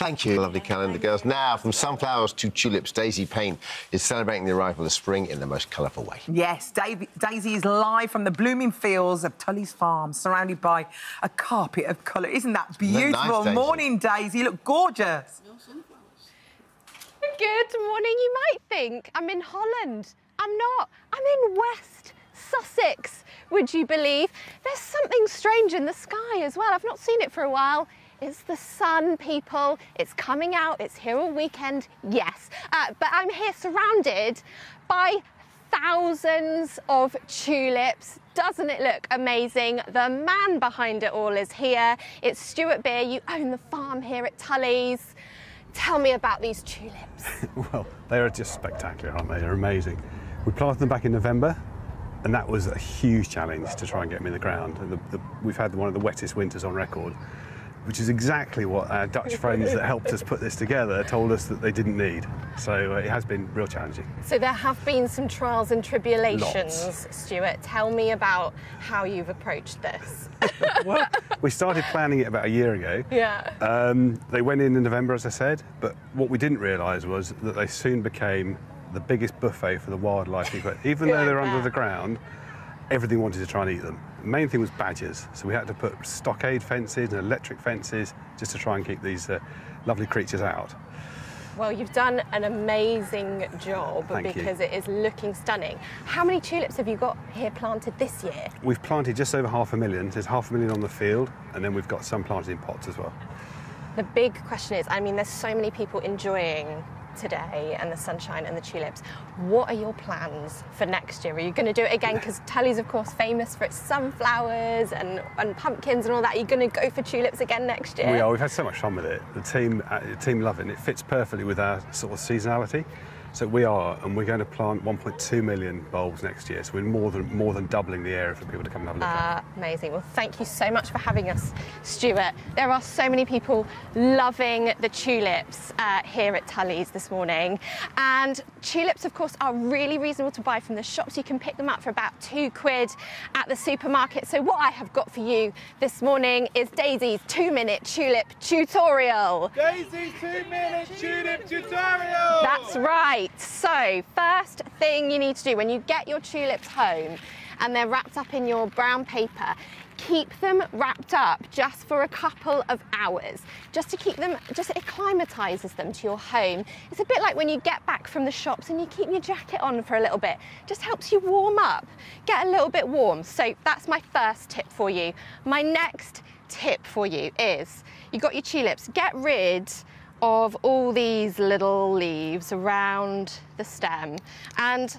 Thank you, lovely calendar girls. Now, from sunflowers to tulips, Daisy Payne is celebrating the arrival of spring in the most colourful way. Yes, Dave, Daisy is live from the blooming fields of Tulleys Farm, surrounded by a carpet of colour. Isn't that beautiful? nice, Daisy? Morning, Daisy. You look gorgeous. Good morning. You might think I'm in Holland. I'm not. I'm in West Sussex, would you believe? There's something strange in the sky as well. I've not seen it for a while. It's the sun, people. It's coming out. It's here all weekend. Yes. Uh, but I'm here surrounded by thousands of tulips. Doesn't it look amazing? The man behind it all is here. It's Stuart Beer. You own the farm here at Tulleys. Tell me about these tulips. Well, they are just spectacular, aren't they? They're amazing. We planted them back in November, and that was a huge challenge to try and get them in the ground. The, the, we've had one of the wettest winters on record, which is exactly what our Dutch friends that helped us put this together told us that they didn't need. So uh, it has been real challenging. So there have been some trials and tribulations, Lots. Stuart. Tell me about how you've approached this. well, we started planning it about a year ago. Yeah. Um, they went in in November, as I said, but what we didn't realise was that they soon became the biggest buffet for the wildlife. Even though they're under the ground, everything wanted to try and eat them. The main thing was badgers, so we had to put stockade fences and electric fences just to try and keep these uh, lovely creatures out. Well, you've done an amazing job Thank you. because it is looking stunning. How many tulips have you got here planted this year? We've planted just over half a million. There's half a million on the field, and then we've got some planted in pots as well. The big question is I mean, there's so many people enjoying today and the sunshine and the tulips. What are your plans for next year? Are you going to do it again? Because Tulleys, of course, famous for its sunflowers and, and pumpkins and all that. Are you going to go for tulips again next year? We are. We've had so much fun with it. The team, uh, the team love it. And it fits perfectly with our sort of seasonality. So we are, and we're going to plant 1.2 million bulbs next year. So we're more than more than doubling the area for people to come and have a look at. Uh, amazing. Well, thank you so much for having us, Stuart. There are so many people loving the tulips uh, here at Tulleys this morning. And tulips, of course, are really reasonable to buy from the shops. You can pick them up for about two quid at the supermarket. So what I have got for you this morning is Daisy's two-minute tulip tutorial. Daisy's two-minute tulip tutorial. That's right. So, first thing you need to do when you get your tulips home and they're wrapped up in your brown paper, keep them wrapped up just for a couple of hours, just to keep them, just acclimatizes them to your home. It's a bit like when you get back from the shops and you keep your jacket on for a little bit, just helps you warm up, get a little bit warm. So that's my first tip for you. My next tip for you is you got your tulips, get rid of all these little leaves around the stem and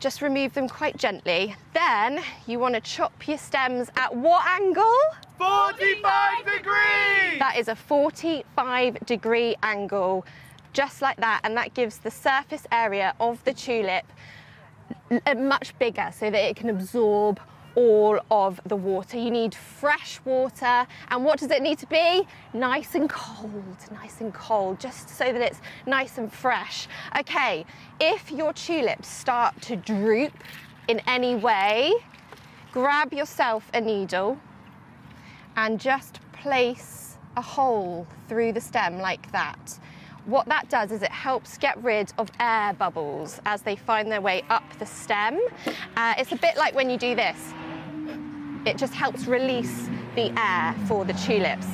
just remove them quite gently. Then you want to chop your stems at what angle? 45 degrees. That is a 45 degree angle, just like that. And that gives the surface area of the tulip uh, much bigger so that it can absorb all of the water. You need fresh water. And what does it need to be? Nice and cold, nice and cold, just so that it's nice and fresh. Okay, if your tulips start to droop in any way, grab yourself a needle and just place a hole through the stem like that. What that does is it helps get rid of air bubbles as they find their way up the stem. Uh, it's a bit like when you do this. It just helps release the air for the tulips.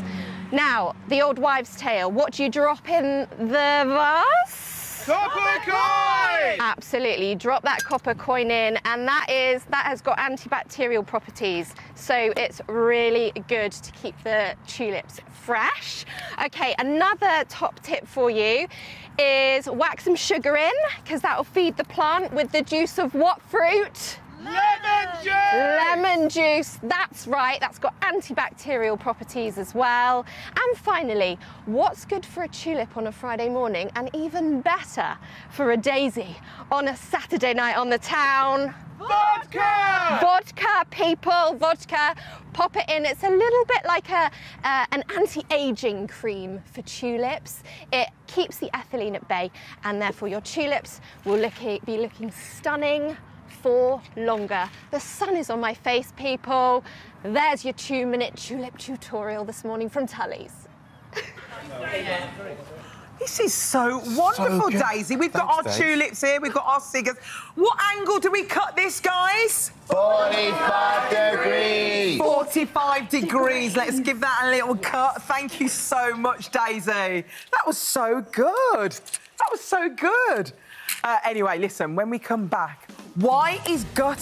Now, the old wives' tale, what do you drop in the vase? Copper coin. Absolutely, you drop that copper coin in, and that is that has got antibacterial properties, so it's really good to keep the tulips fresh. Okay, another top tip for you is whack some sugar in because that will feed the plant with the juice of what fruit? Lemon juice. Lemon juice, that's right, that's got antibacterial properties as well. And finally, what's good for a tulip on a Friday morning and even better for a daisy on a Saturday night on the town? Vodka. Vodka, people, vodka. Pop it in. It's a little bit like a, uh, an anti-aging cream for tulips. It keeps the ethylene at bay, and therefore your tulips will look, be looking stunning for longer. The sun is on my face, people. There's your two-minute tulip tutorial this morning from Tulleys. This is so wonderful, good. Daisy. We've got our Daisy. tulips here, we've got our cigars. What angle do we cut this, guys? 45 degrees. 45 degrees. Let's give that a little cut. Thank you so much, Daisy. That was so good. That was so good. Uh, anyway, listen, when we come back, why is gut